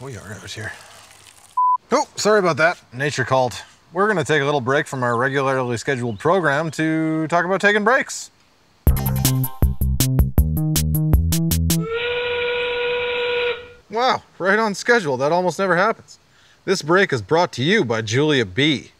we are out here. Oh, sorry about that. Nature called. We're gonna take a little break from our regularly scheduled program to talk about taking breaks. Wow, right on schedule. That almost never happens. This break is brought to you by Julia B.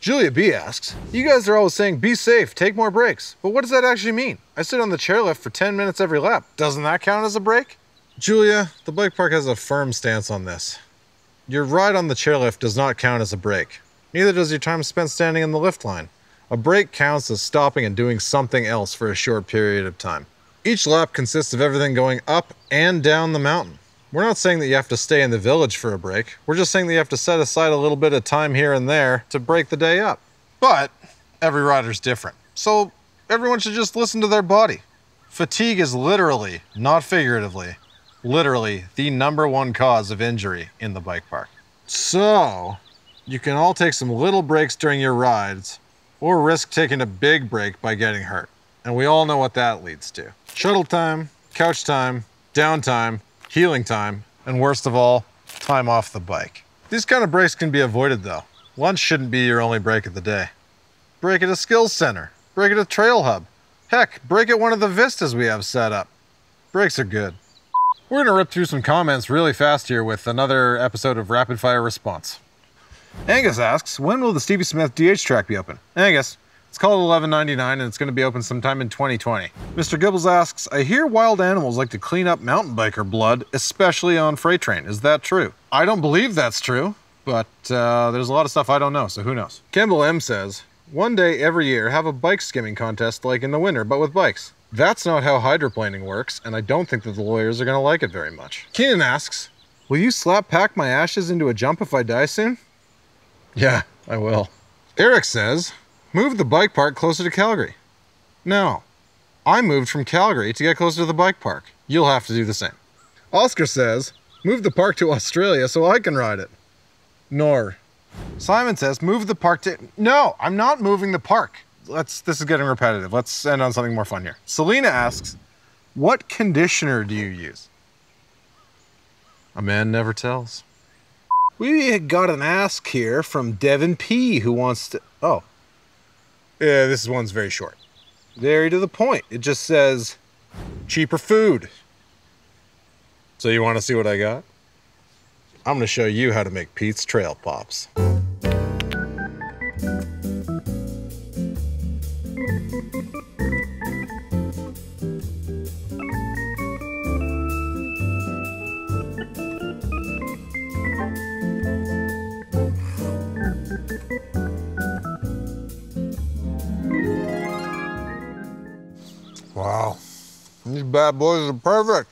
Julia B asks, You guys are always saying be safe, take more breaks. But what does that actually mean? I sit on the chairlift for 10 minutes every lap. Doesn't that count as a break? Julia, the bike park has a firm stance on this. Your ride on the chairlift does not count as a break. Neither does your time spent standing in the lift line. A break counts as stopping and doing something else for a short period of time. Each lap consists of everything going up and down the mountain. We're not saying that you have to stay in the village for a break. We're just saying that you have to set aside a little bit of time here and there to break the day up. But every rider's different. So everyone should just listen to their body. Fatigue is literally, not figuratively, literally the number one cause of injury in the bike park. So you can all take some little breaks during your rides or risk taking a big break by getting hurt. And we all know what that leads to. Shuttle time, couch time, downtime, healing time, and worst of all, time off the bike. These kind of breaks can be avoided though. Lunch shouldn't be your only break of the day. Break at a skills center, break at a trail hub. Heck, break at one of the vistas we have set up. Breaks are good. We're gonna rip through some comments really fast here with another episode of Rapid Fire Response. Angus asks, when will the Stevie Smith DH track be open? Angus, it's called 1199 and it's going to be open sometime in 2020. Mr. Gibbles asks, I hear wild animals like to clean up mountain biker blood, especially on freight train. Is that true? I don't believe that's true, but uh, there's a lot of stuff I don't know, so who knows? Campbell M says, one day every year have a bike skimming contest like in the winter, but with bikes. That's not how hydroplaning works, and I don't think that the lawyers are going to like it very much. Keenan asks, Will you slap pack my ashes into a jump if I die soon? Yeah, I will. Eric says, Move the bike park closer to Calgary. No. I moved from Calgary to get closer to the bike park. You'll have to do the same. Oscar says, move the park to Australia so I can ride it. Nor. Simon says, move the park to. No, I'm not moving the park. Let's. This is getting repetitive. Let's end on something more fun here. Selena asks, what conditioner do you use? A man never tells. We got an ask here from Devin P who wants to. Oh. Yeah, this one's very short. Very to the point. It just says cheaper food. So you want to see what I got? I'm going to show you how to make Pete's Trail Pops. Wow, these bad boys are perfect.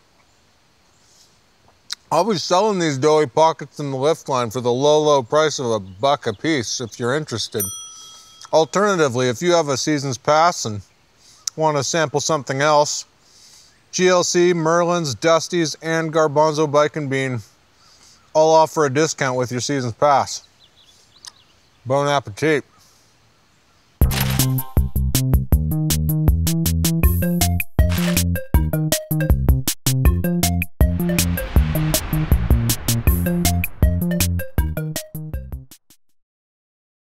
I'll be selling these doughy pockets in the lift line for the low, low price of a buck a piece if you're interested. Alternatively, if you have a season's pass and want to sample something else, GLC, Merlin's, Dusty's, and Garbanzo Bike and Bean all offer a discount with your season's pass. Bon appetit.